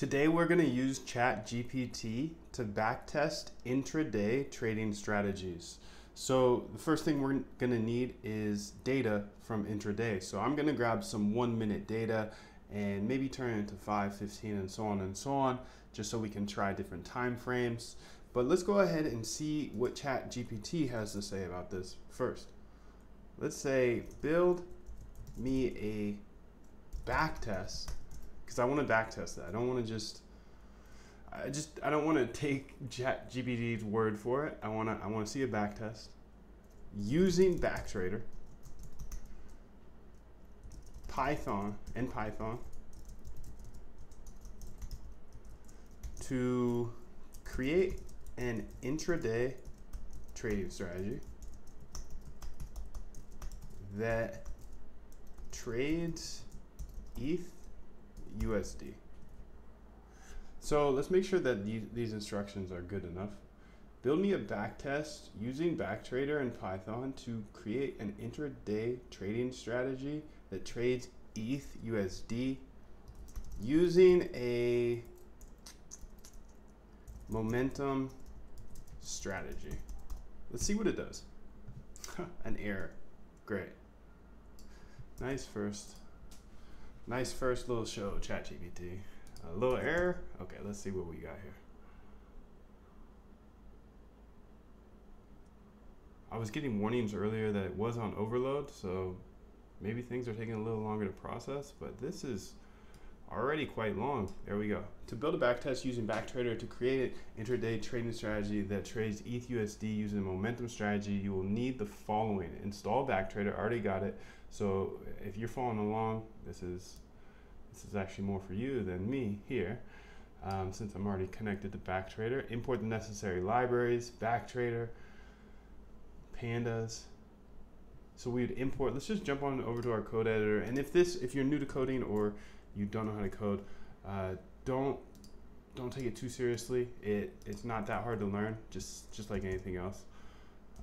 Today we're going to use ChatGPT to backtest intraday trading strategies. So the first thing we're going to need is data from intraday. So I'm going to grab some one minute data and maybe turn it into 5, 15 and so on and so on just so we can try different time frames. But let's go ahead and see what ChatGPT has to say about this first. Let's say build me a backtest because I want to backtest that. I don't want to just I just I don't want to take GPT's word for it. I want to I want to see a backtest using Backtrader, Python and Python to create an intraday trading strategy that trades ETH USD. So let's make sure that these, instructions are good enough. Build me a backtest using Backtrader and Python to create an intraday trading strategy that trades ETH USD using a momentum strategy. Let's see what it does. An error. Great. Nice first Nice first little show, ChatGPT. A little error? Okay, let's see what we got here. I was getting warnings earlier that it was on overload, so maybe things are taking a little longer to process, but this is already quite long. There we go. To build a backtest using Backtrader to create an intraday trading strategy that trades ETH USD using a momentum strategy, you will need the following. Install Backtrader, already got it. So if you're following along, this is this is actually more for you than me here. Um, since I'm already connected to Backtrader, import the necessary libraries, Backtrader, pandas. So we'd import, let's just jump on over to our code editor. And if this, if you're new to coding or you don't know how to code, uh, don't don't take it too seriously. It it's not that hard to learn, just just like anything else.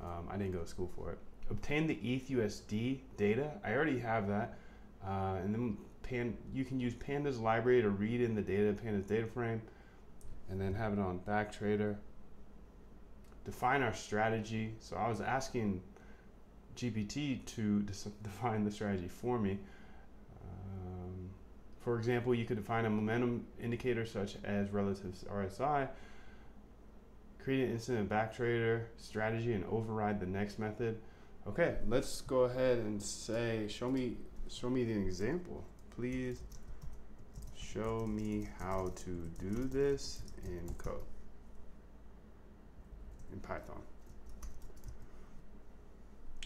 Um, I didn't go to school for it. Obtain the ETHUSD data. I already have that, uh, and then Pan, you can use Pandas library to read in the data, Pandas data frame, and then have it on Backtrader. Define our strategy. So I was asking GPT to define the strategy for me. For example, you could define a momentum indicator such as relative RSI, create an incident backtrader strategy and override the next method. Okay, let's go ahead and say, show me, show me the example. Please show me how to do this in code, in Python.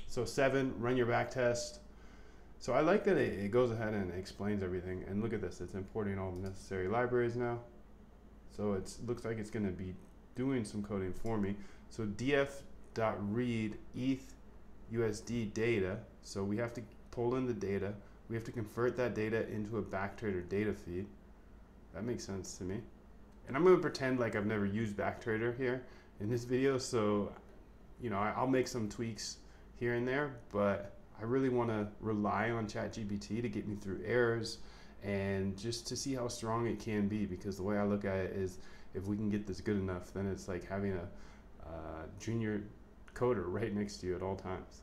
So seven, run your back test. So I like that it, goes ahead and explains everything. And look at this, it's importing all the necessary libraries now. So it looks like it's going to be doing some coding for me. So df.read ETH USD data. So we have to pull in the data. We have to convert that data into a Backtrader data feed. That makes sense to me. And I'm going to pretend like I've never used Backtrader here in this video. So, you know, I'll make some tweaks here and there, but I really want to rely on ChatGPT to get me through errors and just to see how strong it can be. Because the way I look at it is, if we can get this good enough, then it's like having a uh, junior coder right next to you at all times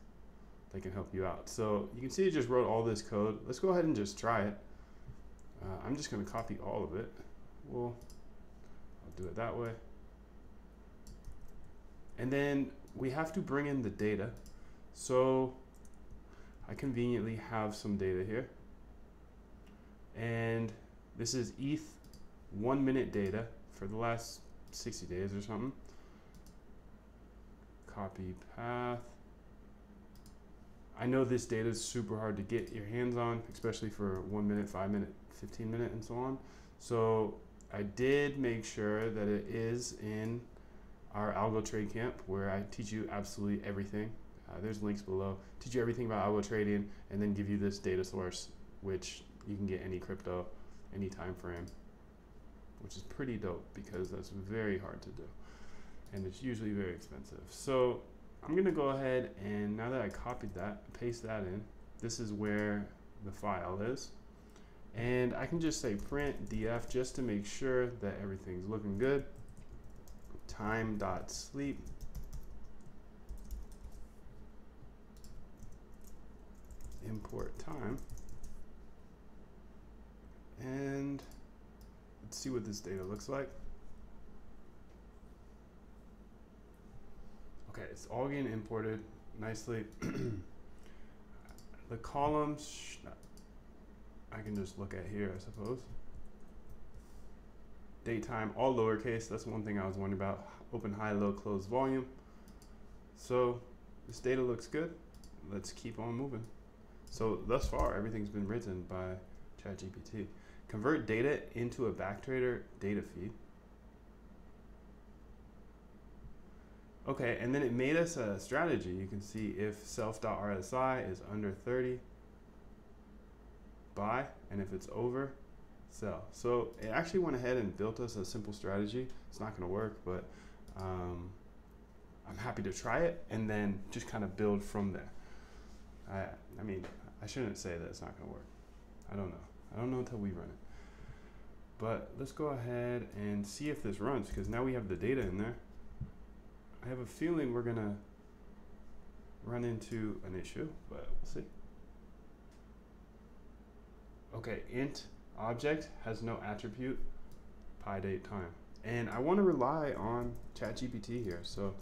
that can help you out. So you can see it just wrote all this code. Let's go ahead and just try it. Uh, I'm just going to copy all of it. Well, I'll do it that way. And then we have to bring in the data. So I conveniently have some data here. And this is ETH one minute data for the last 60 days or something. Copy path. I know this data is super hard to get your hands on, especially for one minute, five minute, 15 minute, and so on. So I did make sure that it is in our Algo Trade Camp where I teach you absolutely everything uh, there's links below. Teach you everything about algo trading and then give you this data source, which you can get any crypto, any time frame, which is pretty dope because that's very hard to do. And it's usually very expensive. So I'm gonna go ahead and now that I copied that, paste that in, this is where the file is. And I can just say print df just to make sure that everything's looking good. Time dot sleep. Import time. And let's see what this data looks like. Okay, it's all getting imported nicely. the columns, I can just look at here, I suppose. Date time, all lowercase. That's one thing I was wondering about. Open, high, low, close volume. So this data looks good. Let's keep on moving. So thus far, everything's been written by ChatGPT. Convert data into a backtrader data feed. Okay, and then it made us a strategy. You can see if self.rsi is under 30, buy, and if it's over, sell. So it actually went ahead and built us a simple strategy. It's not going to work, but um, I'm happy to try it and then just kind of build from there. I, I mean, I shouldn't say that it's not going to work. I don't know. I don't know until we run it. But let's go ahead and see if this runs because now we have the data in there. I have a feeling we're gonna run into an issue, but we'll see. Okay, int object has no attribute pi date time. And I want to rely on ChatGPT here. So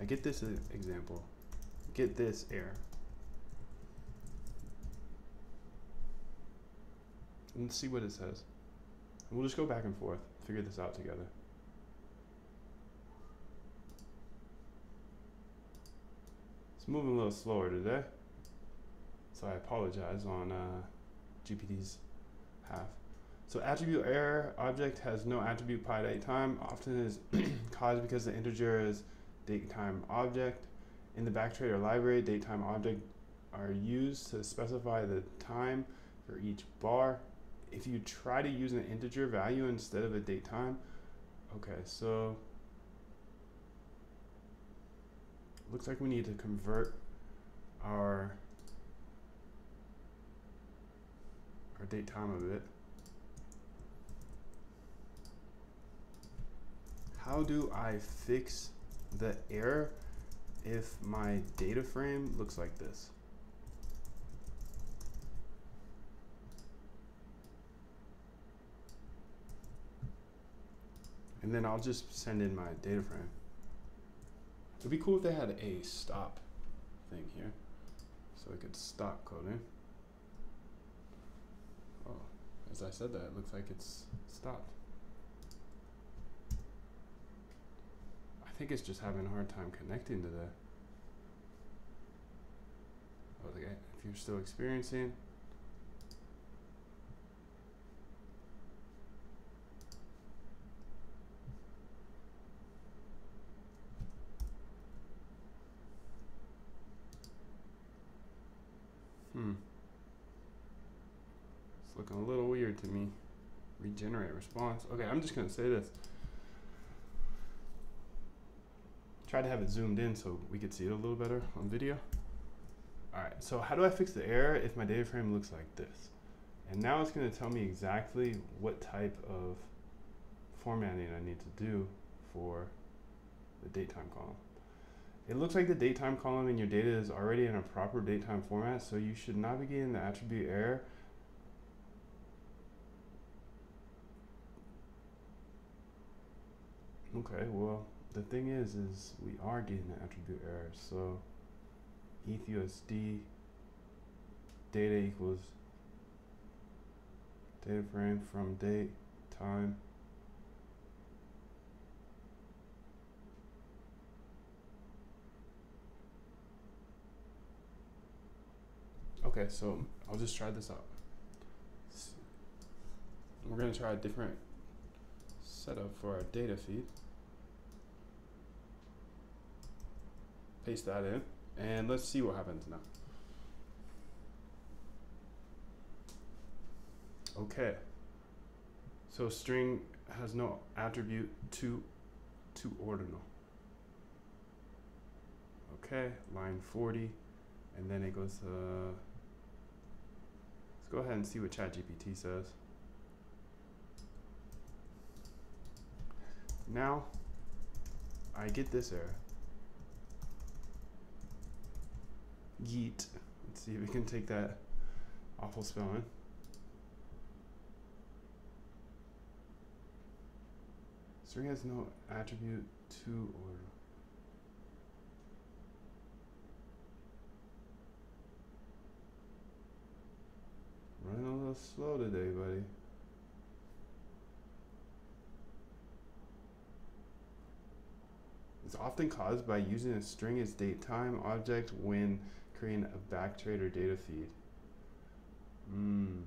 I get this example, get this error. Let's see what it says. And we'll just go back and forth, figure this out together. It's moving a little slower today. So I apologize on uh, GPT's half. So attribute error object has no attribute pi date time. Often is caused because the integer is date time object. In the backtrader library, date time object are used to specify the time for each bar. If you try to use an integer value instead of a date time, okay, so looks like we need to convert our our date time a bit. How do I fix the error if my data frame looks like this? And then I'll just send in my data frame. It'd be cool if they had a stop thing here. So we could stop coding. Oh, as I said that, it looks like it's stopped. I think it's just having a hard time connecting to the. Oh, the guy, if you're still experiencing, Hmm. It's looking a little weird to me. Regenerate response. Okay, I'm just gonna say this. Try to have it zoomed in so we could see it a little better on video. Alright, so how do I fix the error if my data frame looks like this? And now it's gonna tell me exactly what type of formatting I need to do for the datetime column. It looks like the datetime column in your data is already in a proper datetime format, so you should not be getting the attribute error. Okay, well, the thing is, is we are getting the attribute error, so ETHUSD data equals data frame from date, time, Okay, so I'll just try this out. We're going to try a different setup for our data feed. paste that in and let's see what happens now. Okay. So string has no attribute to to ordinal. Okay, line 40, and then it goes. Uh, let's go ahead and see what ChatGPT says. Now, I get this error. Yeet. Let's see if we can take that awful spelling. String has no attribute to or Running a little slow today, buddy. It's often caused by using a string as date time object when creating a backtrader data feed. Mm.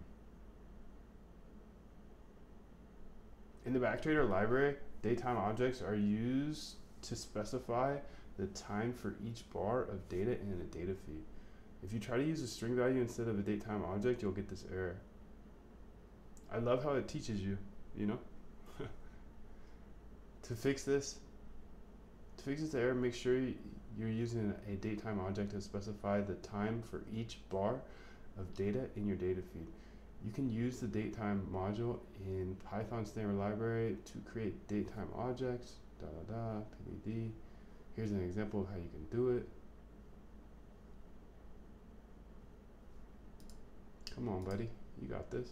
In the backtrader library, datetime objects are used to specify the time for each bar of data in a data feed. If you try to use a string value instead of a datetime object, you'll get this error. I love how it teaches you, you know? to fix this, to fix this error, make sure you're using a datetime object to specify the time for each bar of data in your data feed. You can use the datetime module in Python standard library to create datetime objects, da da da, PDD. Here's an example of how you can do it. Come on, buddy. You got this.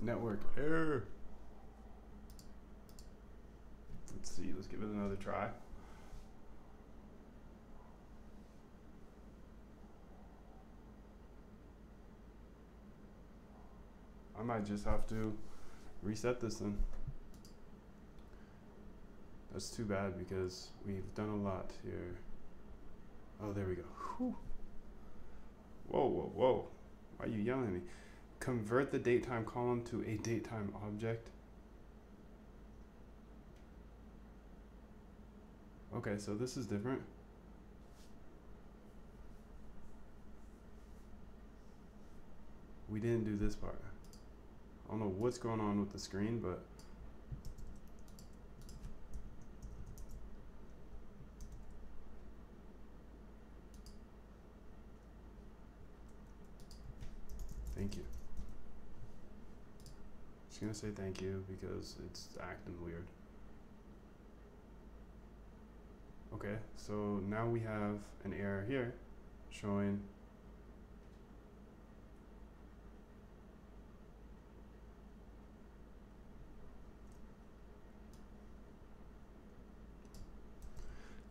Network error. Let's see, let's give it another try. I might just have to reset this then. That's too bad because we've done a lot here. Oh, there we go. Whew. Whoa, whoa, whoa. Why are you yelling at me? Convert the datetime column to a datetime object. Okay, so this is different. We didn't do this part. I don't know what's going on with the screen, but thank you. Just gonna say thank you because it's acting weird. Okay, so now we have an error here showing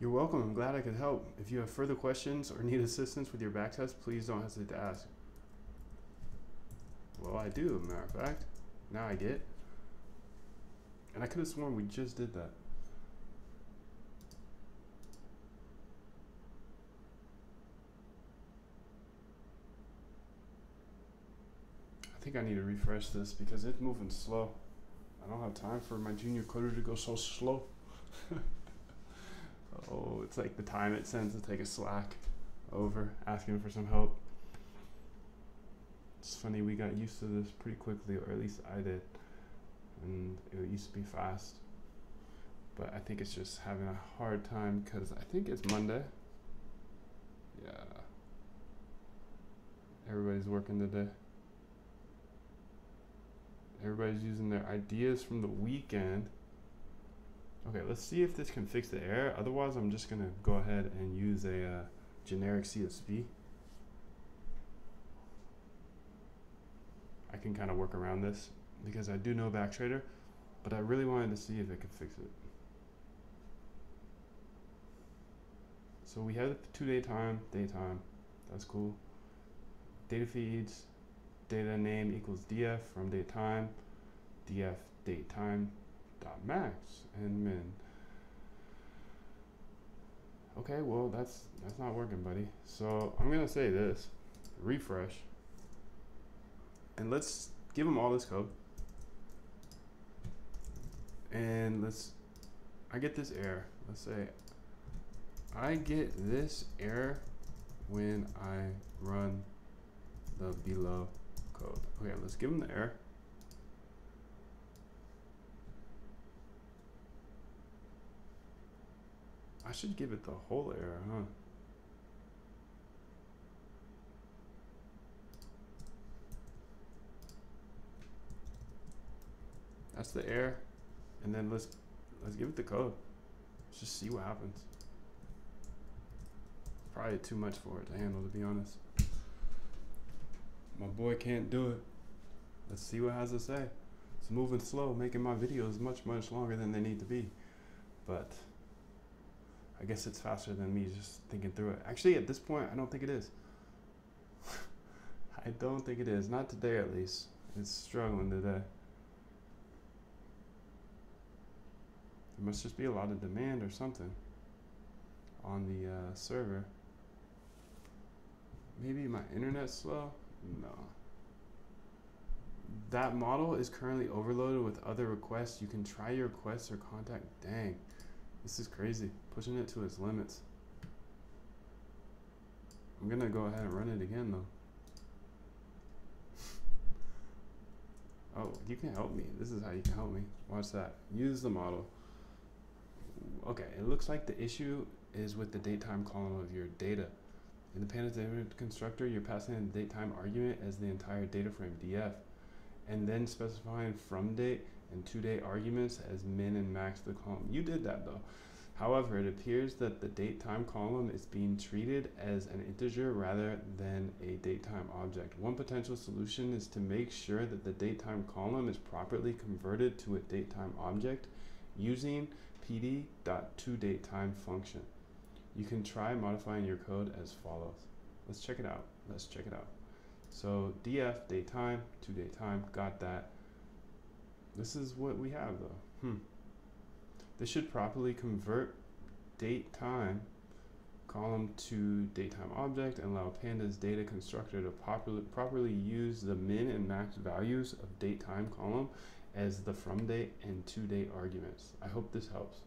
You're welcome. I'm glad I could help. If you have further questions or need assistance with your back test, please don't hesitate to ask. Well, I do, matter of fact. Now I get. And I could have sworn we just did that. I think I need to refresh this because it's moving slow. I don't have time for my junior coder to go so slow. oh, it's like the time it sends to take a Slack over asking for some help. It's funny, we got used to this pretty quickly, or at least I did. And it used to be fast. But I think it's just having a hard time because I think it's Monday. Yeah. Everybody's working today. Everybody's using their ideas from the weekend Okay, let's see if this can fix the error. Otherwise, I'm just to go ahead and use a uh, generic CSV. Can kind of work around this because I do know Backtrader, but I really wanted to see if it could fix it. So we have two day time, daytime. That's cool. Data feeds, data name equals df from datetime, df datetime dot max and min. Okay, well that's that's not working, buddy. So I'm gonna say this, refresh, and let's give them all this code. And let's, I get this error. Let's say I get this error when I run the below code. Okay, let's give them the error. I should give it the whole error, huh? That's the air. And then let's let's give it the code. Let's just see what happens. Probably too much for it to handle to be honest. My boy can't do it. Let's see what has to say. It's moving slow, making my videos much, much longer than they need to be. But I guess it's faster than me just thinking through it. Actually, at this point, I don't think it is. I don't think it is. Not today, at least. It's struggling today. There must just be a lot of demand or something on the uh, server. Maybe my internet's slow? No. That model is currently overloaded with other requests. You can try your requests or contact. Dang, this is crazy. Pushing it to its limits. I'm gonna go ahead and run it again though. oh, you can help me. This is how you can help me. Watch that. Use the model. Okay, it looks like the issue is with the datetime column of your data. In the pandas constructor, you're passing in the datetime argument as the entire data frame df, and then specifying from date and to date arguments as min and max the column. You did that though. However, it appears that the datetime column is being treated as an integer rather than a datetime object. One potential solution is to make sure that the datetime column is properly converted to a datetime object using pd.toDateTime function. You can try modifying your code as follows. Let's check it out. Let's check it out. So df datetime to datetime got that. This is what we have though. Hmm. This should properly convert date time column to datetime object and allow pandas data constructor to properly use the min and max values of datetime column as the from date and to date arguments. I hope this helps.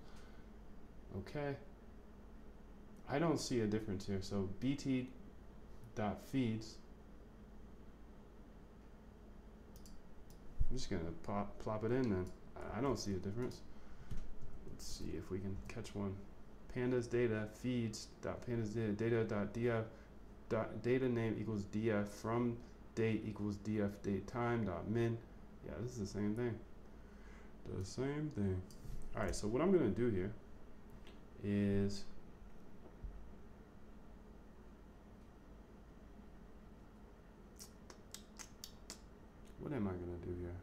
Okay. I don't see a difference here. So bt dot feeds. I'm just gonna pop plop it in then. I don't see a difference. Let's see if we can catch one. Pandas data feeds dot pandas data data dot df dot data name equals df from date equals df date time dot min. Yeah, this is the same thing. The same thing. All right, so what I'm gonna do here is what am I gonna do here?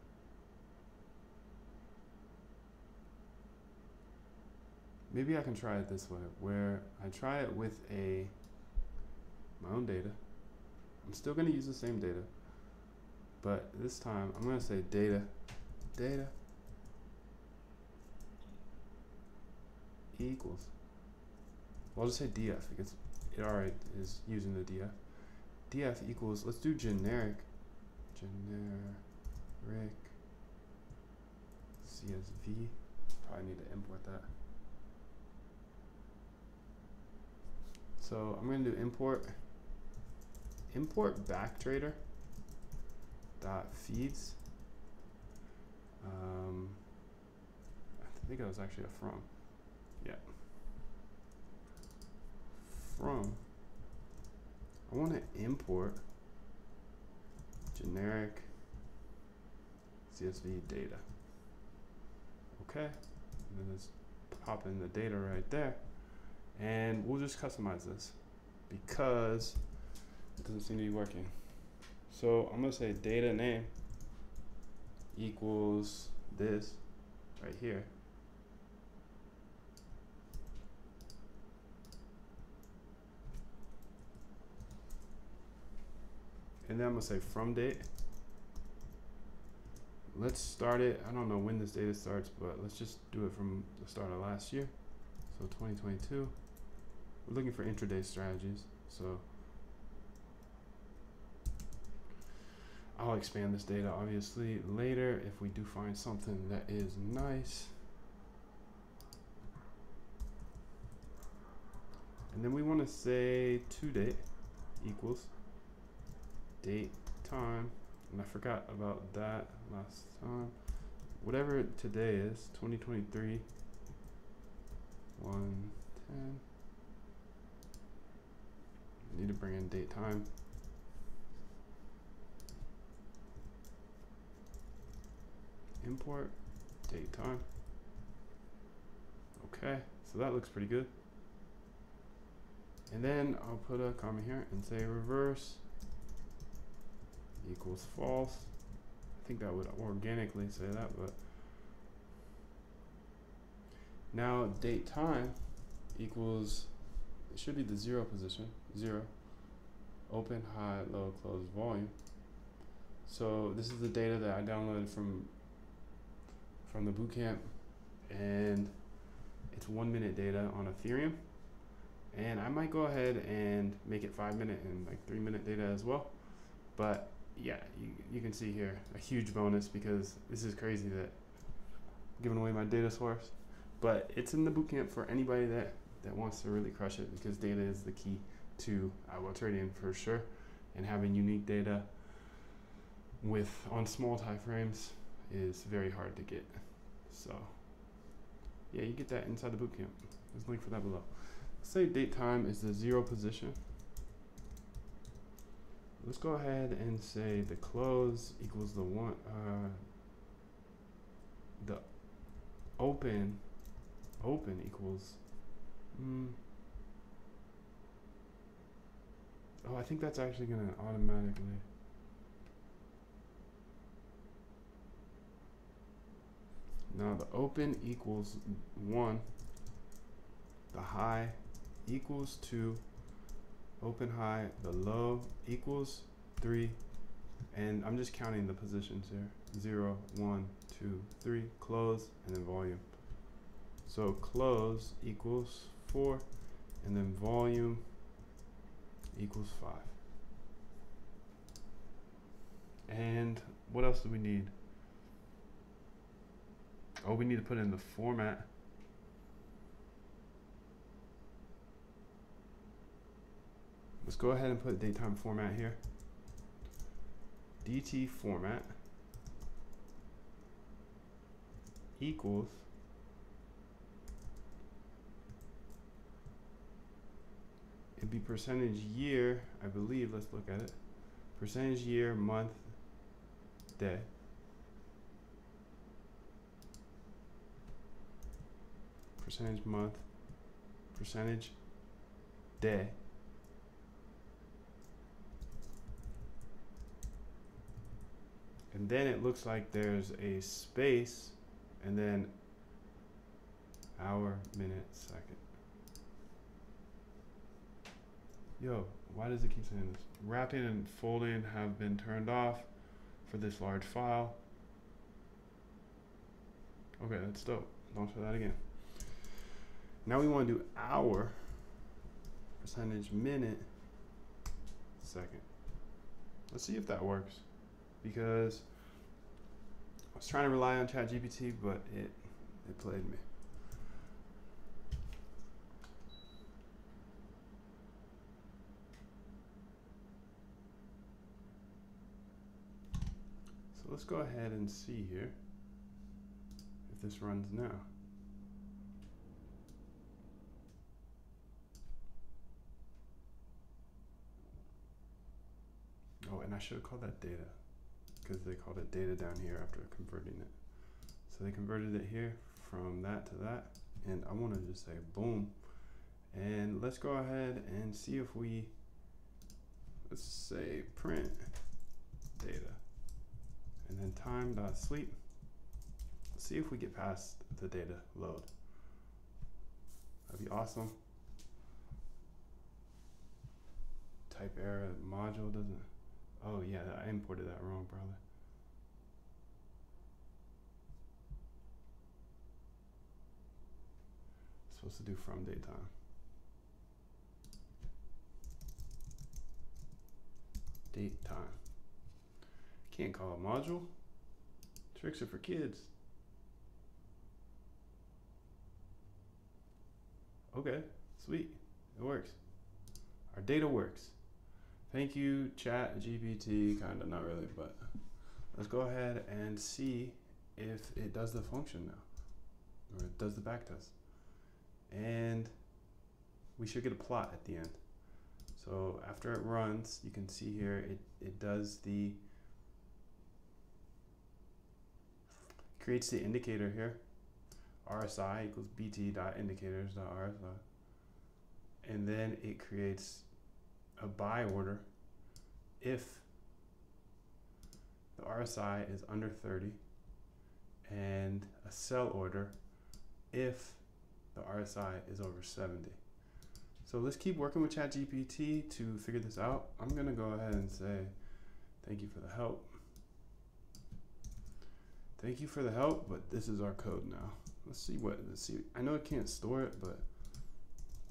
Maybe I can try it this way, where I try it with a my own data. I'm still gonna use the same data, but this time I'm gonna say data, data equals. Well, I'll just say df because it already is using the df. df equals, let's do generic, generic CSV. Probably need to import that. So I'm going to do import import backtrader dot feeds. Um, I think it was actually a from. Yeah. From. I want to import generic CSV data. Okay. And then let's pop in the data right there. And we'll just customize this because it doesn't seem to be working. So I'm to say data name equals this right here. And then I'm gonna say from date. Let's start it. I don't know when this data starts, but let's just do it from the start of last year. So 2022. We're looking for intraday strategies. So I'll expand this data obviously later if we do find something that is nice. And then we want to say to date equals date time. And I forgot about that last time. Whatever today is, 2023, 110. Need to bring in date time. Import date time. Okay, so that looks pretty good. And then I'll put a comma here and say reverse equals false. I think that would organically say that, but now date time equals, it should be the zero position, zero, open, high, low, close, volume. So this is the data that I downloaded from from the bootcamp and it's one minute data on Ethereum. And I might go ahead and make it five minute and like three minute data as well. But yeah, you, you can see here a huge bonus because this is crazy that I'm giving away my data source. But it's in the bootcamp for anybody that, that wants to really crush it because data is the key to uh, algo trading for sure. And having unique data with on small time frames is very hard to get. So yeah, you get that inside the bootcamp. There's a link for that below. Say date time is the zero position. Let's go ahead and say the close equals the one, uh, the open, open equals, mm, oh, I think that's actually gonna automatically, now the open equals one, the high equals two, open high, the low equals three, and I'm just counting the positions here. Zero, one, two, three, close, and then volume. So close equals four, and then volume equals five. And what else do we need? Oh, we need to put in the format. Let's go ahead and put date time format here. DT format equals it'd be percentage year, I believe, let's look at it. Percentage year, month, day. Percentage month, percentage day. and then it looks like there's a space and then hour, minute, second. Yo, why does it keep saying this? Wrapping and folding have been turned off for this large file. Okay, that's dope. Don't show that again. Now we want to do hour, percentage minute, second. Let's see if that works because I was trying to rely on ChatGPT, but it it played me. So let's go ahead and see here if this runs now. Oh, and I should have called that data because they called it data down here after converting it. So they converted it here from that to that. And I want to just say boom. And let's go ahead and see if we, let's say print data. And then time dot sleep. see if we get past the data load. That'd be awesome. Type error module doesn't Oh yeah, I imported that wrong, probably. Supposed to do from time. Date time. Can't call a module. Tricks are for kids. Okay, sweet. It works. Our data works. Thank you, Chat GPT. Kind of, not really, but let's go ahead and see if it does the function now, or it does the backtest. And we should get a plot at the end. So after it runs, you can see here it, it does the creates the indicator here RSI equals BT dot indicators dot RSI and then it creates a buy order if the RSI is under 30 and a sell order if the RSI is over 70. So let's keep working with ChatGPT to figure this out. I'm gonna go ahead and say thank you for the help. Thank you for the help, but this is our code now. Let's see what, let's see. I know it can't store it, but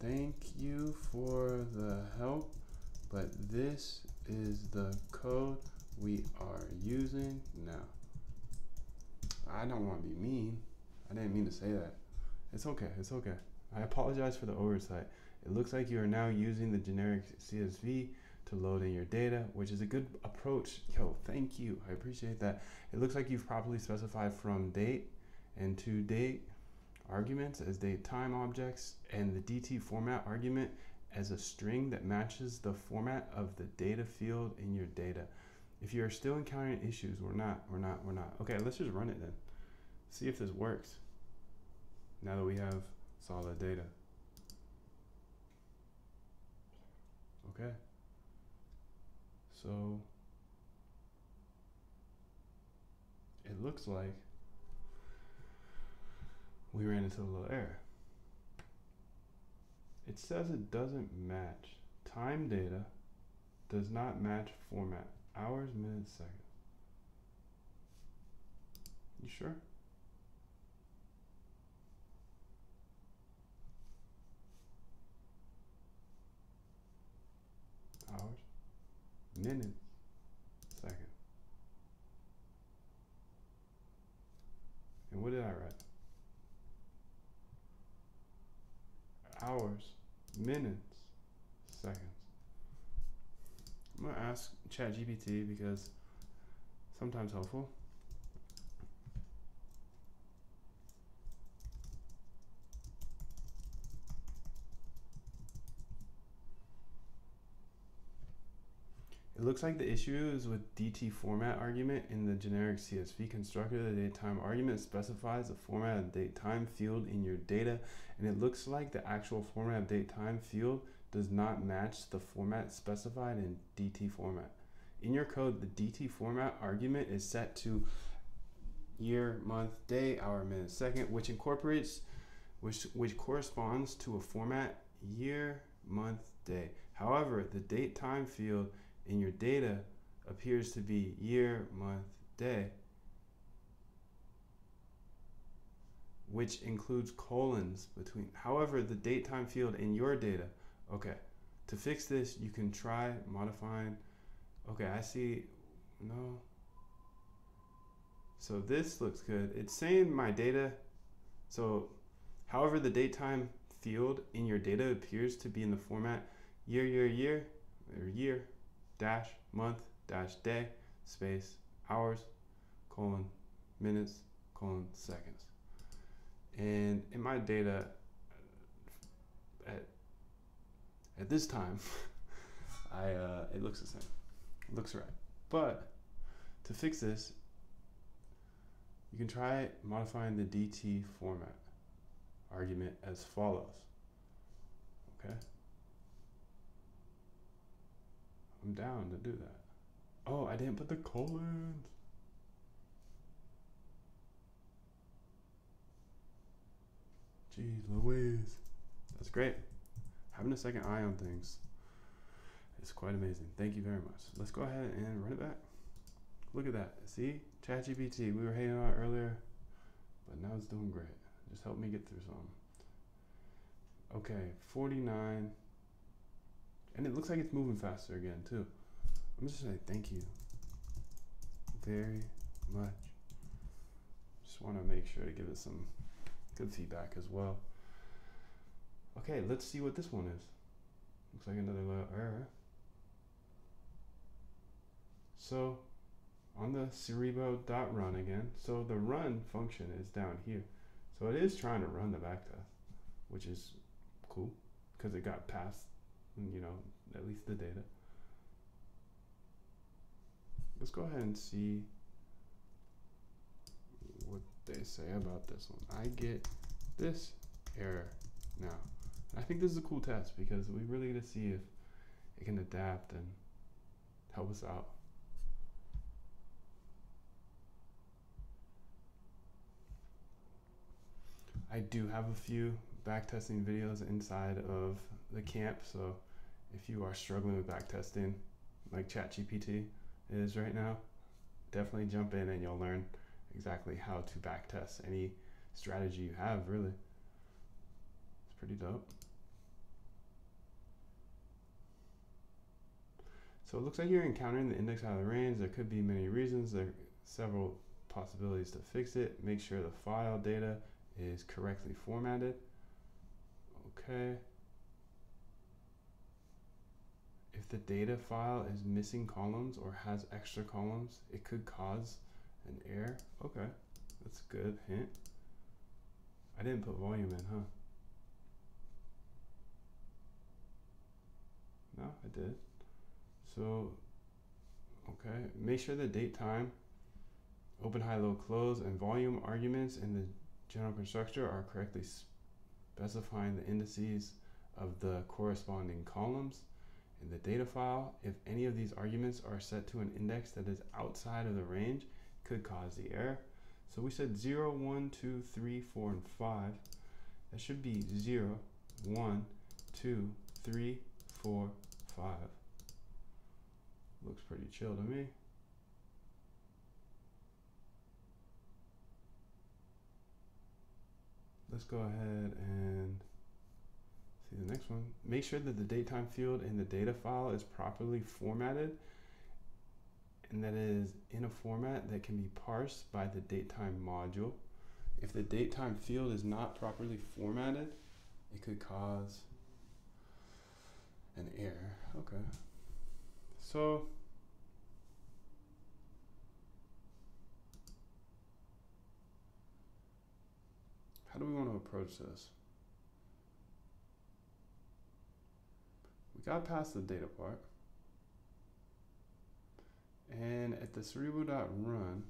thank you for the help, but this is the code we are using now. I don't want to be mean. I didn't mean to say that. It's okay. It's okay. I apologize for the oversight. It looks like you are now using the generic CSV to load in your data, which is a good approach. Yo, thank you. I appreciate that. It looks like you've properly specified from date and to date arguments as date time objects and the DT format argument as a string that matches the format of the data field in your data. If you're still encountering issues, we're not, we're not, we're not. Okay, let's just run it then. See if this works. Now that we have solid data. Okay. So it looks like we ran into a little error. It says it doesn't match. Time data does not match format. Hours, minutes, seconds. You sure? Hours, minutes, seconds. And what did I write? Hours, minutes, seconds. I'm gonna ask ChatGPT because sometimes helpful. It looks like the issue is with DT format argument in the generic CSV constructor. The date time argument specifies the format of date time field in your data, and it looks like the actual format of date time field does not match the format specified in DT format. In your code, the DT format argument is set to year, month, day, hour, minute, second, which incorporates, which, which corresponds to a format year, month, day. However, the date time field in your data appears to be year, month, day, which includes colons between. However, the date time field in your data, okay, to fix this, you can try modifying. Okay, I see, no. So this looks good. It's saying my data, so however the date time field in your data appears to be in the format year, year, year, or year, dash month dash day space hours colon minutes colon seconds. And in my data at at this time I uh, it looks the same. It looks right. But to fix this you can try modifying the DT format argument as follows. Okay I'm down to do that. Oh, I didn't put the colons. Jeez Louise. That's great. Having a second eye on things is quite amazing. Thank you very much. Let's go ahead and run it back. Look at that. See? ChatGPT. We were hanging out earlier, but now it's doing great. Just help me get through some. Okay, 49. And it looks like it's moving faster again too. I'm just saying thank you very much. Just want to make sure to give it some good feedback as well. Okay, let's see what this one is. Looks like another little error. So on the cerebro.run again, so the run function is down here. So it is trying to run the backtest, which is cool because it got past you know, at least the data. Let's go ahead and see what they say about this one. I get this error now. I think this is a cool test because we really get to see if it can adapt and help us out. I do have a few backtesting videos inside of the camp, so if you are struggling with backtesting, like ChatGPT is right now, definitely jump in and you'll learn exactly how to backtest any strategy you have, really. It's pretty dope. So it looks like you're encountering the index out of the range. There could be many reasons. There are several possibilities to fix it. Make sure the file data is correctly formatted. Okay. If the data file is missing columns or has extra columns, it could cause an error. Okay, that's a good hint. I didn't put volume in, huh? No, I did. So, okay, make sure the date time, open, high, low, close, and volume arguments in the general constructor are correctly specifying the indices of the corresponding columns in the data file. If any of these arguments are set to an index that is outside of the range, could cause the error. So we said 0, 1, 2, 3, 4, and 5. That should be 0, 1, 2, 3, 4, 5. Looks pretty chill to me. Let's go ahead and the next one. Make sure that the datetime field in the data file is properly formatted and that is in a format that can be parsed by the datetime module. If the datetime field is not properly formatted, it could cause an error. Okay. So how do we want to approach this? Got past the data part. And at the cerebro.run,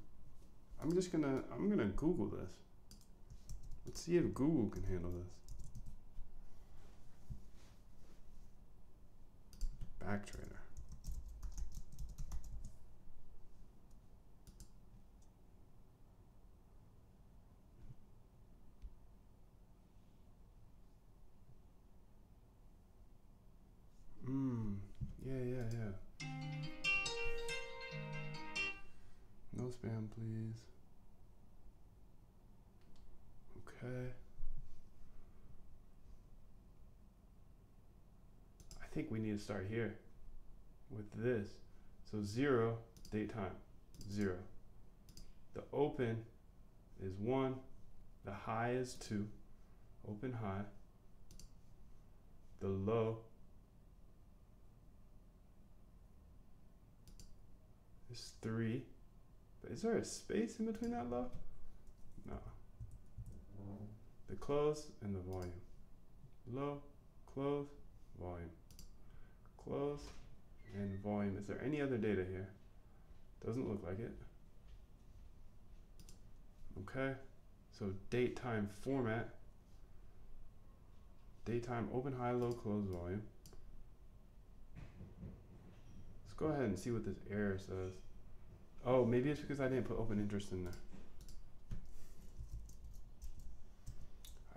I'm just gonna, I'm gonna Google this. Let's see if Google can handle this. Backtrader. Hmm. Yeah, yeah, yeah. No spam, please. Okay. I think we need to start here with this. So zero, date time, zero. The open is one, the high is two, open high. The low is three. But is there a space in between that low? No. The close and the volume. Low, close, volume. Close and volume. Is there any other data here? Doesn't look like it. Okay, so date time format. Date time open, high, low, close, volume. Let's go ahead and see what this error says. Oh, maybe it's because I didn't put open interest in there.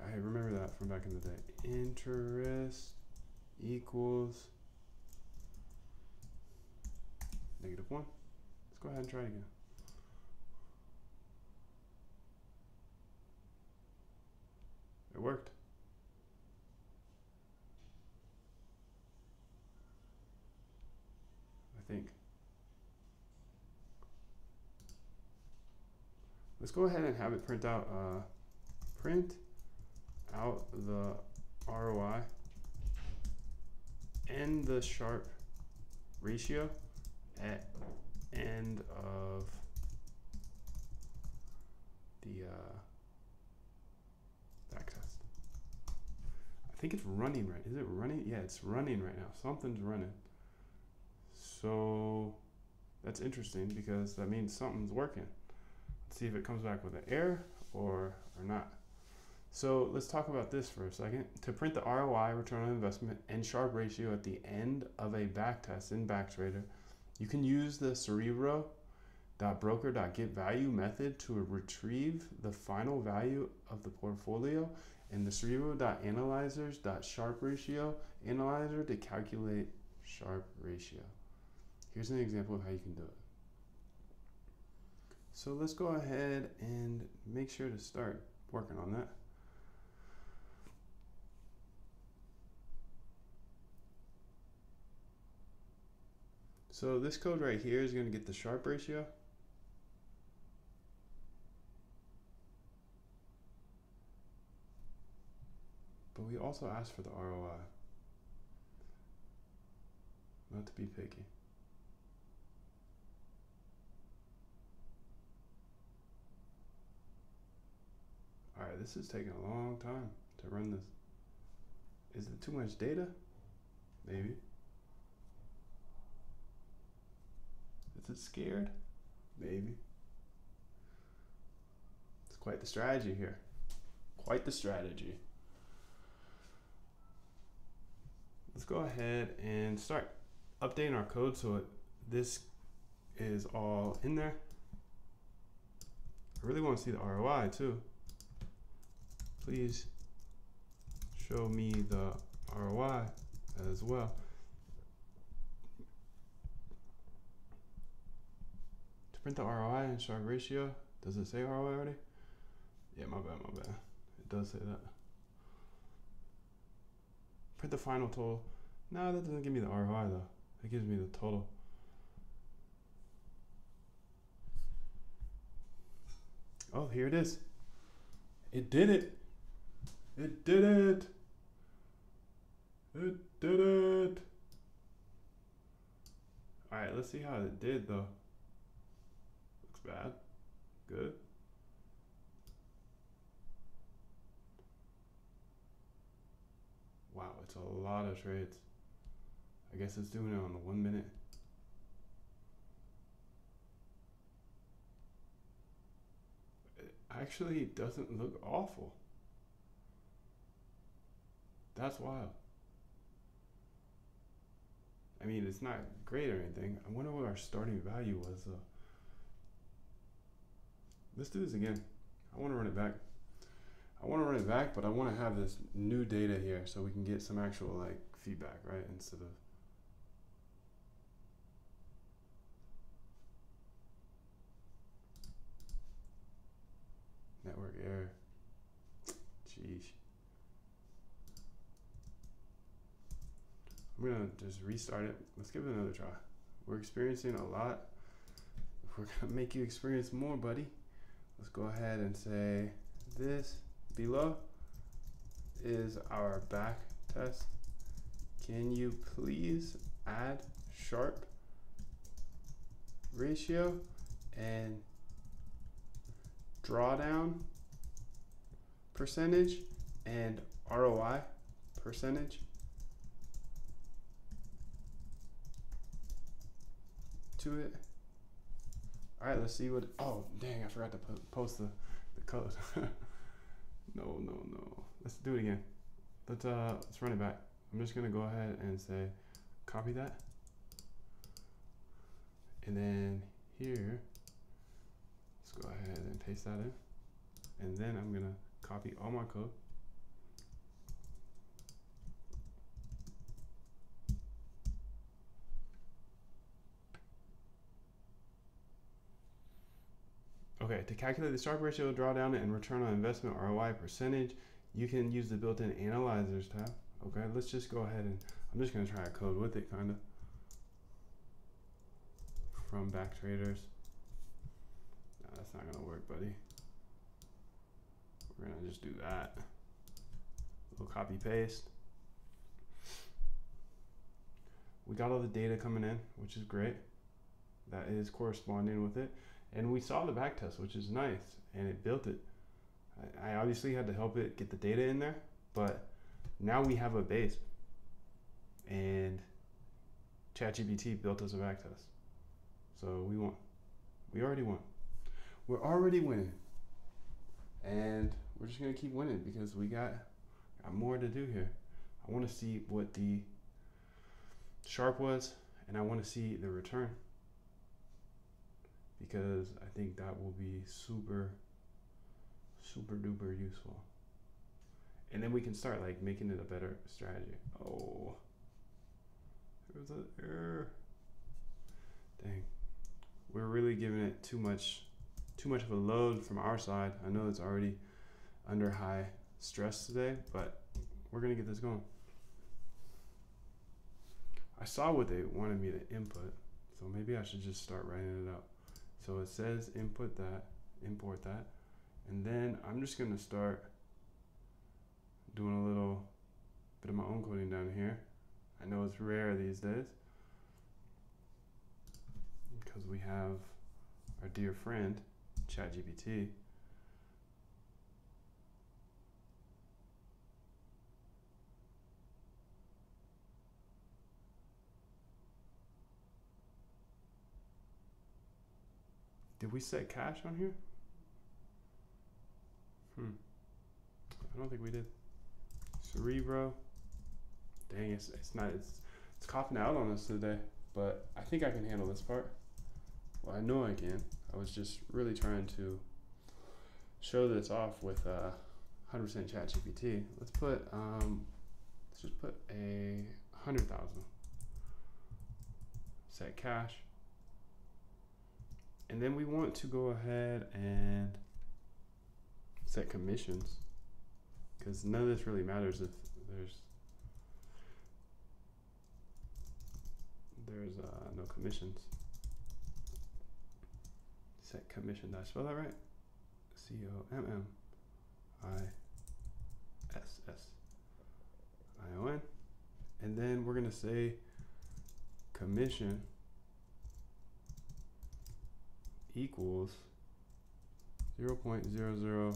I remember that from back in the day. Interest equals negative one. Let's go ahead and try it again. It worked. I think. Let's go ahead and have it print out, uh, print out the ROI and the Sharpe ratio at end of the uh, back test. I think it's running right. Is it running? Yeah, it's running right now. Something's running. So that's interesting because that means something's working. See if it comes back with an error or or not. So let's talk about this for a second. To print the ROI, return on investment, and Sharpe ratio at the end of a backtest in Backtrader, you can use the cerebro.broker.getValue method to retrieve the final value of the portfolio and the cerebro.analyzers.sharpe ratio analyzer to calculate Sharpe ratio. Here's an example of how you can do it. So let's go ahead and make sure to start working on that. So this code right here is going to get the Sharpe ratio. But we also ask for the ROI. Not to be picky. Alright, this is taking a long time to run this. Is it too much data? Maybe. Is it scared? Maybe. It's quite the strategy here. Quite the strategy. Let's go ahead and start updating our code so it, this is all in there. I really want to see the ROI too. Please show me the ROI as well. To print the ROI and Sharpe ratio. Does it say ROI already? Yeah, my bad, my bad. It does say that. Print the final total. No, that doesn't give me the ROI though. It gives me the total. Oh, here it is. It did it. It did it. It did it. All right, let's see how it did though Looks bad. Good. Wow, it's a lot of trades. I guess it's doing it on the one minute. It actually doesn't look awful. That's wild. I mean, it's not great or anything. I wonder what our starting value was though. Let's do this again. I want to run it back. I want to run it back, but I want to have this new data here so we can get some actual like feedback, right? Instead of network error. Jeez. I'm gonna just restart it. Let's give it another try. We're experiencing a lot. We're gonna make you experience more, buddy let's go ahead and say this below is our back test. Can you please add Sharpe ratio and drawdown percentage and ROI percentage to it. All right, let's see what. Oh, dang! I forgot to post the the code. no, no, no. Let's do it again. Let's uh, let's run it back. I'm just gonna go ahead and say, copy that, and then here, let's go ahead and paste that in, and then I'm gonna copy all my code. Okay, to calculate the Sharpe ratio, drawdown, and return on investment ROI percentage, you can use the built-in analyzers tab. Okay, let's just go ahead and I'm just gonna try a code with it, kinda. From Backtraders. No, that's not gonna work, buddy. We're gonna just do that. Little copy paste. We got all the data coming in, which is great. That is corresponding with it and we saw the back test, which is nice, and it built it. I, I obviously had to help it get the data in there, but now we have a base. And ChatGPT built us a backtest. So we won. We already won. We're already winning. And we're just gonna keep winning because we got got more to do here. I wanna see what the Sharpe was and I wanna see the return. Because I think that will be super super duper useful. And then we can start like making it a better strategy. Oh, there's an error. Dang, we're really giving it too much, too much of a load from our side. I know it's already under high stress today, but we're gonna get this going. I saw what they wanted me to input, so maybe I should just start writing it out. So it says input that, import that, and then I'm just gonna start doing a little bit of my own coding down here. I know it's rare these days because we have our dear friend ChatGPT. Did we set cache on here? Hmm. I don't think we did. Cerebro. Dang, it's, it's not, it's, it's coughing out on us today, but I think I can handle this part. Well, I know I can. I was just really trying to show this off with uh, 100% chat GPT. Let's put, um, let's just put a 100,000. Set cache. And then we want to go ahead and set commissions because none of this really matters if there's there's uh, no commissions. Set commission. Did I spell that right? C O M M I S S I O N. And then we're gonna say commission equals zero point zero zero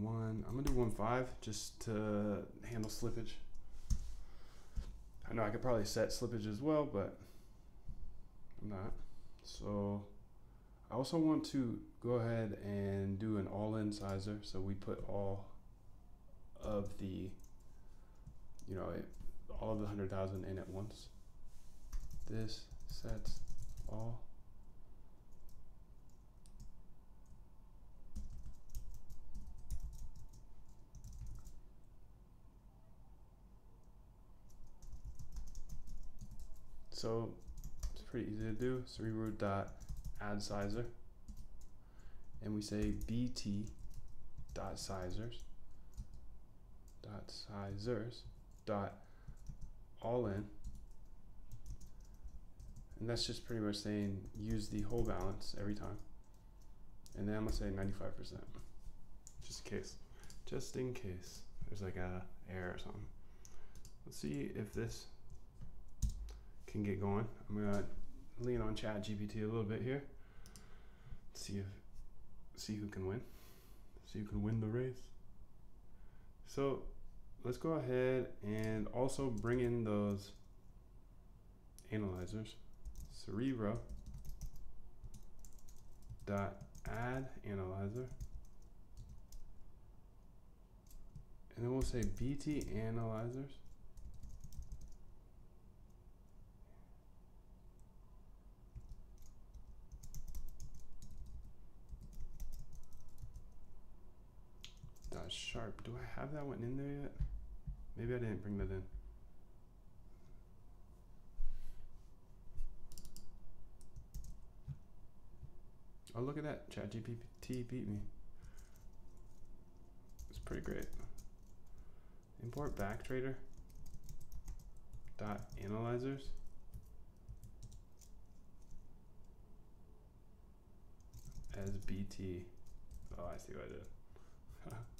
one. I'm gonna do one five just to handle slippage. I know I could probably set slippage as well, but I'm not. So I also want to go ahead and do an all-in sizer. So we put all of the, you know, it, all of the hundred thousand in at once. This sets all So it's pretty easy to do. Cerebro dot add sizer. And we say bt dot sizers dot sizers dot all in. And that's just pretty much saying use the whole balance every time. And then I'm gonna say 95%. Just in case. Just in case there's like a error or something. Let's see if this can get going. I'm gonna lean on Chat GPT a little bit here. See if see who can win. See who can win the race. So let's go ahead and also bring in those analyzers. Cerebro dot add analyzer. And then we'll say BT analyzers Sharpe. Do I have that one in there yet? Maybe I didn't bring that in. Oh, look at that. ChatGPT beat me. It's pretty great. Import backtrader dot analyzers. as BT. Oh, I see what I did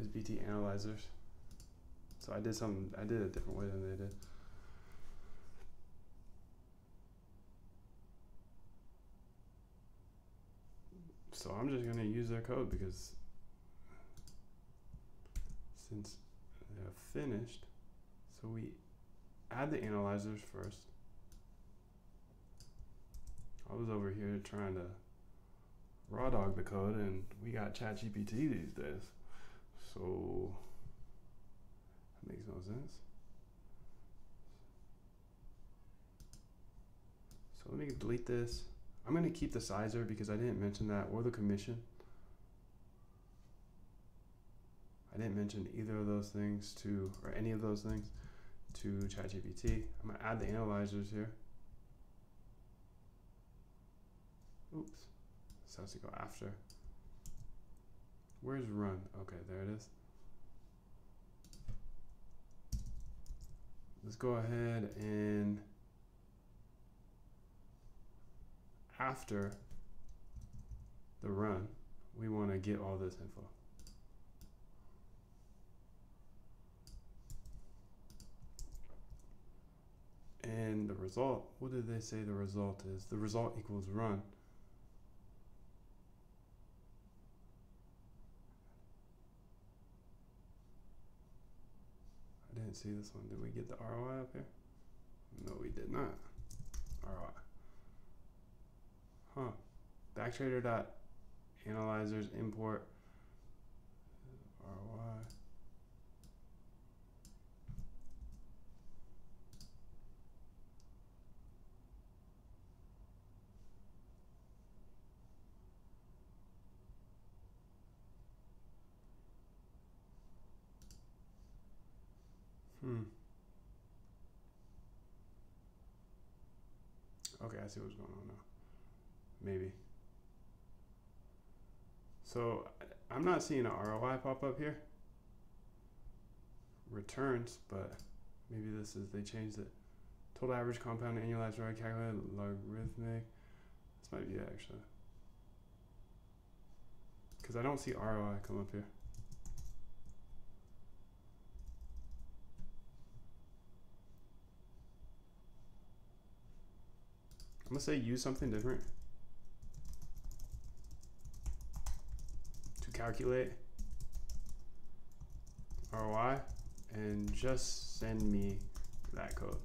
as BT analyzers. So I did some, I did a different way than they did. So I'm just gonna use their code because since they're finished, so we add the analyzers first. I was over here trying to raw dog the code and we got ChatGPT these days. So that makes no sense. So let me delete this. I'm gonna keep the sizer because I didn't mention that or the commission. I didn't mention either of those things to, or any of those things to ChatGPT. I'm gonna add the analyzers here. Oops. This has to go after. Where's run? Okay, there it is. Let's go ahead and after the run, we want to get all this info. And the result, what did they say the result is? The result equals run. See this one. Did we get the ROI up here? No, we did not. ROI. Huh. Backtrader dot analyzers import ROI. Hmm. Okay, I see what's going on now. Maybe. So I'm not seeing an ROI pop up here. Returns, but maybe this is they changed it. Total average compound annualized ROI calculated logarithmic. This might be it actually. Because I don't see ROI come up here. I'm gonna say use something different to calculate ROI and just send me that code.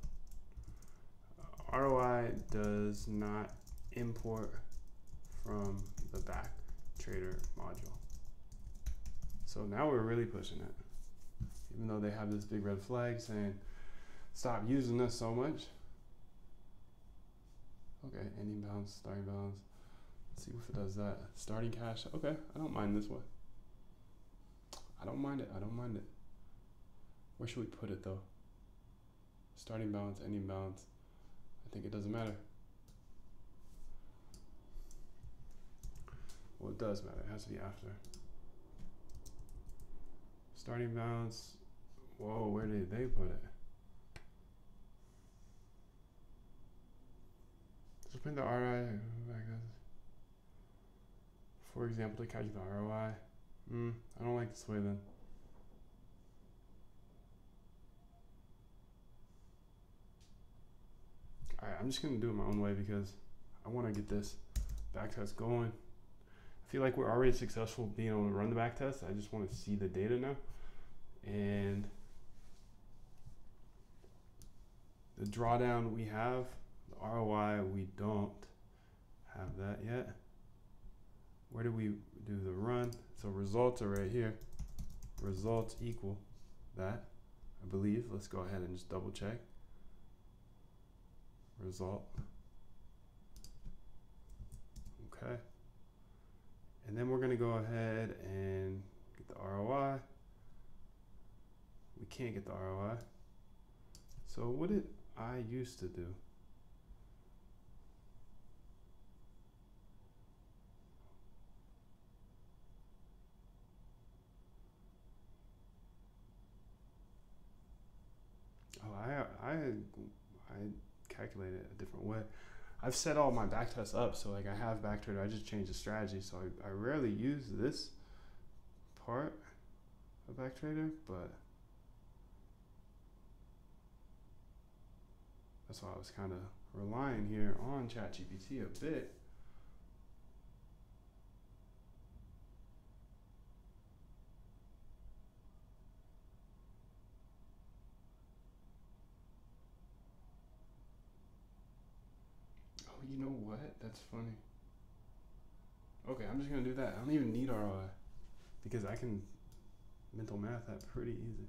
ROI does not import from the back trader module. So now we're really pushing it. Even though they have this big red flag saying stop using this so much, Okay, ending balance, starting balance. Let's see if it does that. Starting cash. Okay, I don't mind this one. I don't mind it. I don't mind it. Where should we put it though? Starting balance, ending balance. I think it doesn't matter. Well, it does matter. It has to be after. Starting balance. Whoa, where did they put it? Print the ROI. For example, to calculate the ROI. Hmm, I don't like this way then. Alright, I'm just gonna do it my own way because I want to get this back test going. I feel like we're already successful being able to run the back test. I just want to see the data now. And the drawdown we have, ROI we don't have that yet. Where do we do the run? So results are right here. Results equal that, I believe. Let's go ahead and just double check. Result. Okay. And then we're gonna go ahead and get the ROI. We can't get the ROI. So what did I used to do? Oh, I I I calculated it a different way. I've set all my backtests up, so like I have back backtrader. I just changed the strategy, so I, I rarely use this part of backtrader, but that's why I was kind of relying here on ChatGPT a bit. you know what? That's funny. Okay, I'm just gonna do that. I don't even need ROI because I can mental math that pretty easy.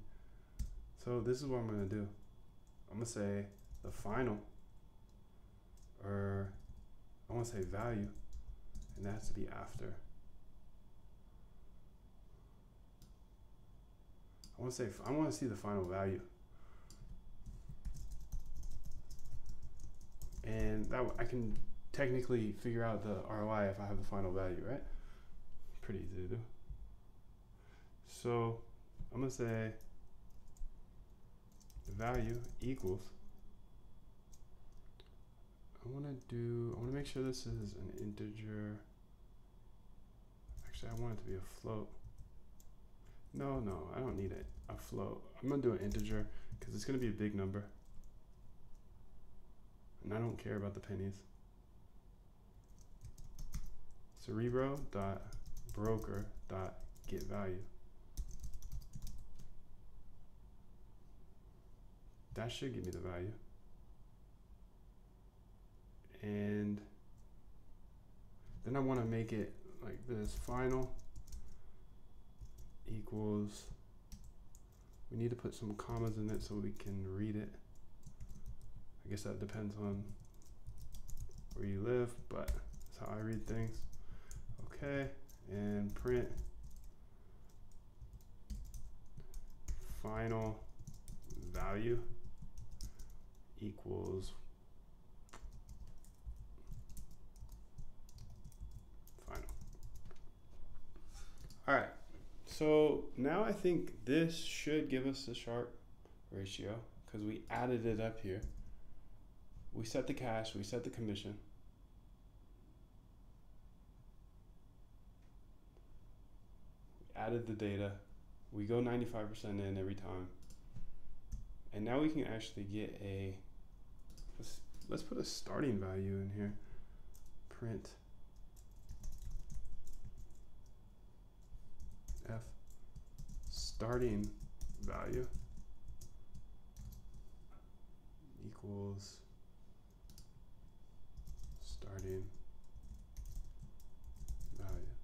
So this is what I'm gonna do. I'm gonna say the final, or I want to say value, and that has to be after. I want to say I want to see the final value. And that I can technically figure out the ROI if I have the final value, right? Pretty easy to do. So I'm gonna say the value equals. I want to do. I want to make sure this is an integer. Actually, I want it to be a float. No, no, I don't need it. A float. I'm gonna do an integer because it's gonna be a big number. And I don't care about the pennies. Cerebro dot broker dot get value. That should give me the value. And then I want to make it like this final equals we need to put some commas in it so we can read it. I guess that depends on where you live, but that's how I read things. Okay, and print final value equals final. All right. So now I think this should give us the Sharpe ratio because we added it up here. We set the cash, we set the commission. Added the data. We go 95% in every time. And now we can actually get a, let's, let's put a starting value in here. Print f starting value equals starting value.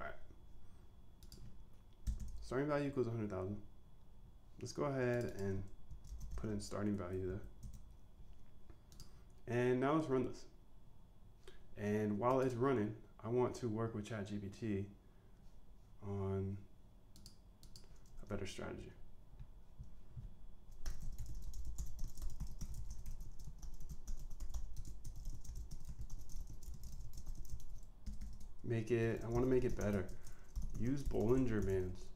All right. Starting value equals 100,000 let's go ahead and put in starting value there. And now let's run this. And while it's running, I want to work with ChatGPT on a better strategy. Make it, I want to make it better. Use Bollinger Bands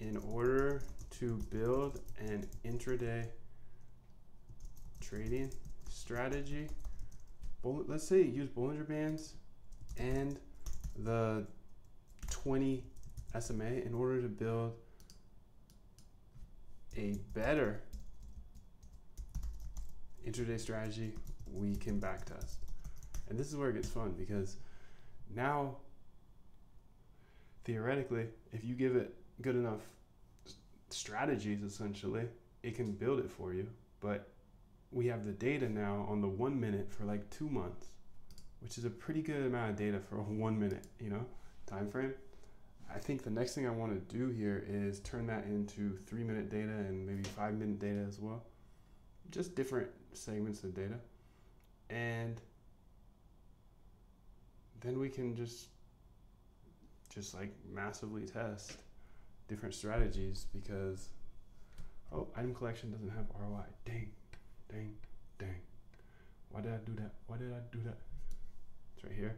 in order to build an intraday trading strategy, let's say use Bollinger Bands and the 20 SMA in order to build a better intraday strategy we can backtest. And this is where it gets fun because now theoretically, if you give it good enough strategies essentially it can build it for you. But we have the data now on the one minute for like two months which is a pretty good amount of data for a one minute you know time frame i think the next thing i want to do here is turn that into three minute data and maybe five minute data as well. Just different segments of data. And then we can just just like massively test different strategies because oh item collection doesn't have ROI. Dang, dang, dang. Why did I do that? Why did I do that? It's right here.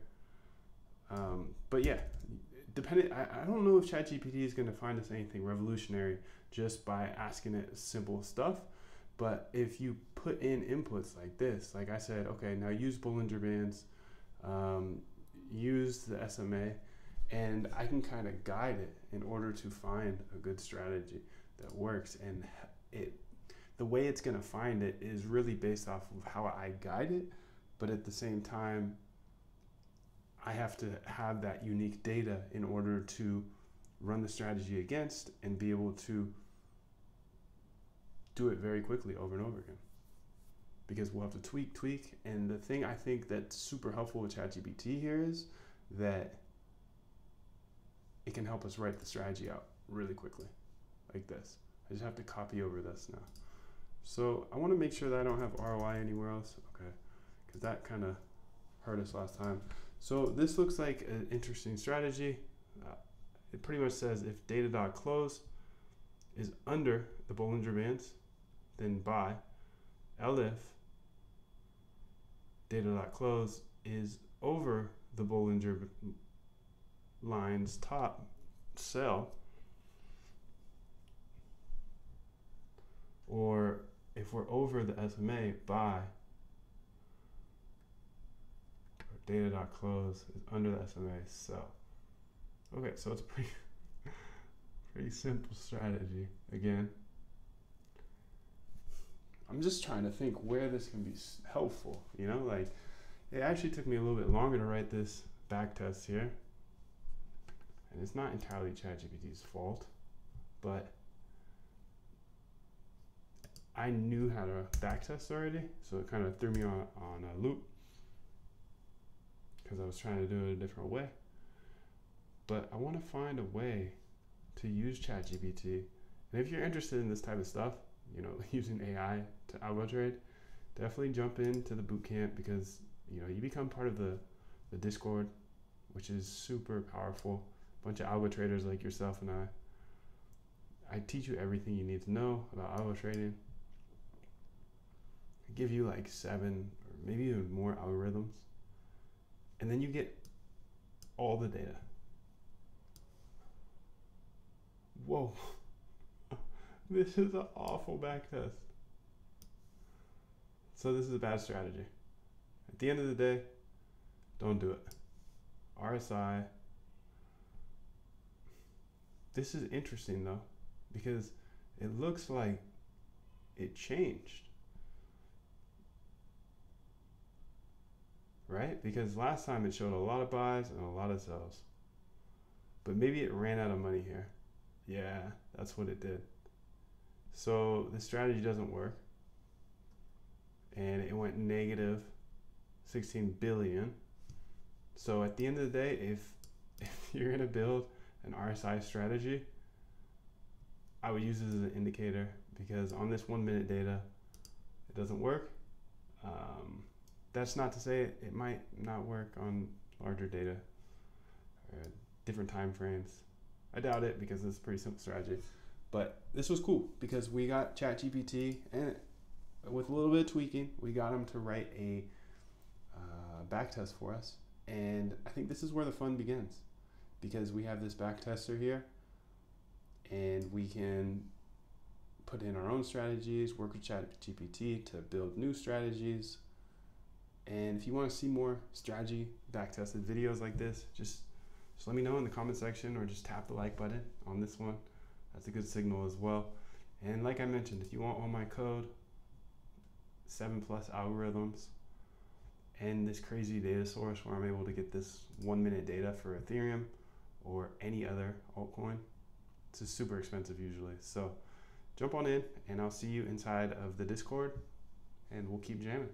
Um, but yeah, depending. I, I don't know if ChatGPT is going to find us anything revolutionary just by asking it simple stuff. But if you put in inputs like this, like I said, okay, now use Bollinger Bands, um, use the SMA, and I can kind of guide it in order to find a good strategy that works and it the way it's going to find it is really based off of how I guide it but at the same time I have to have that unique data in order to run the strategy against and be able to do it very quickly over and over again. Because we'll have to tweak, tweak. And the thing I think that's super helpful with ChatGPT here is that it can help us write the strategy out really quickly, like this. I just have to copy over this now. So I want to make sure that I don't have ROI anywhere else. Okay, because that kind of hurt us last time. So this looks like an interesting strategy. Uh, it pretty much says if data.close is under the Bollinger Bands, then buy. elif data.close is over the Bollinger lines top, sell. Or if we're over the SMA, buy. Data.close is under the SMA, sell. Okay, so it's pretty pretty simple strategy. Again, I'm just trying to think where this can be helpful. You know, like it actually took me a little bit longer to write this back test here. And it's not entirely ChatGPT's fault, but I knew how to backtest already, so it kind of threw me on, on a loop because I was trying to do it a different way. But I want to find a way to use ChatGPT. And if you're interested in this type of stuff, you know, using AI to algo trade, definitely jump into the bootcamp because you know you become part of the the Discord, which is super powerful. Bunch of algo traders like yourself and I. I teach you everything you need to know about algo trading. I give you like seven or maybe even more algorithms, and then you get all the data. Whoa. this is an awful back test. So this is a bad strategy. At the end of the day, don't do it. RSI. This is interesting though, because it looks like it changed. Right? Because last time it showed a lot of buys and a lot of sells. But maybe it ran out of money here. Yeah, that's what it did. So the strategy doesn't work. And it went negative 16 billion. So at the end of the day, if if you're gonna build an RSI strategy, I would use this as an indicator because on this one minute data, it doesn't work. Um, that's not to say it, it might not work on larger data or different time frames. I doubt it because it's a pretty simple strategy. But this was cool because we got ChatGPT and with a little bit of tweaking, we got him to write a uh, back test for us. And I think this is where the fun begins because we have this back tester here and we can put in our own strategies, work with ChatGPT to build new strategies. And if you want to see more strategy backtested videos like this, just just let me know in the comment section or just tap the like button on this one. That's a good signal as well. And like I mentioned, if you want all my code, seven plus algorithms, and this crazy data source where I'm able to get this one minute data for Ethereum or any other altcoin, it's super expensive usually. So jump on in and I'll see you inside of the Discord and we'll keep jamming.